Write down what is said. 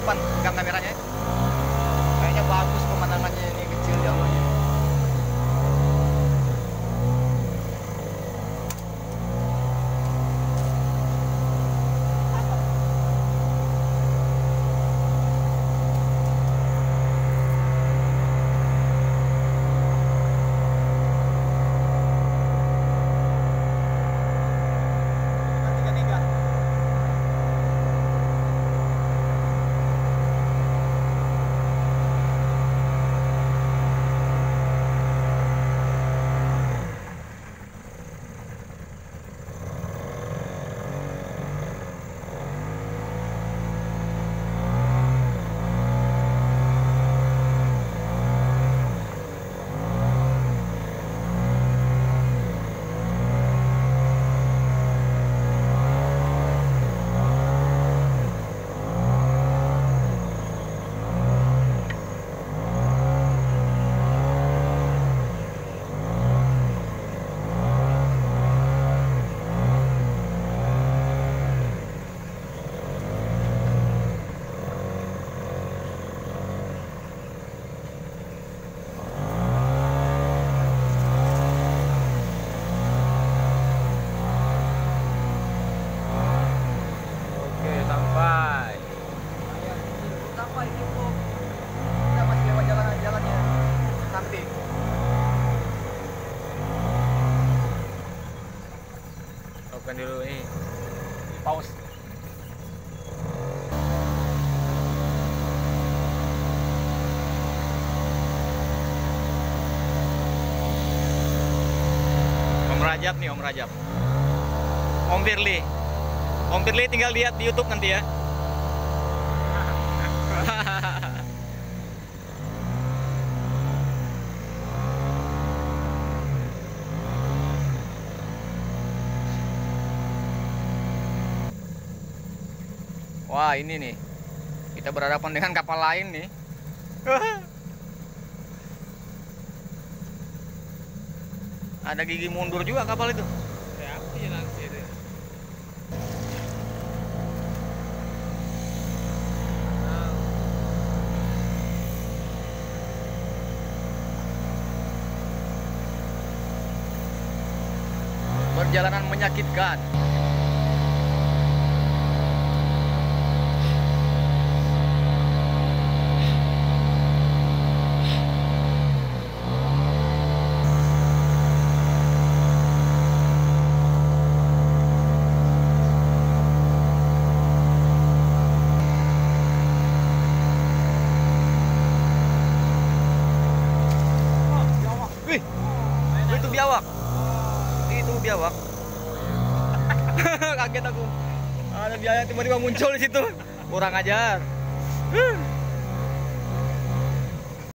depan pegang kameranya. Kayaknya Dulu ini. Pause. Om Rajab nih, Om Rajab. Om Firly. Om Firly tinggal lihat di YouTube nanti ya. Wah, ini nih. Kita berhadapan dengan kapal lain nih. Ada gigi mundur juga kapal itu. Perjalanan menyakitkan. Itu biawak. Itu biawak. Kaget aku. Ada biawak tiba-tiba muncul di situ. Kurang ajar.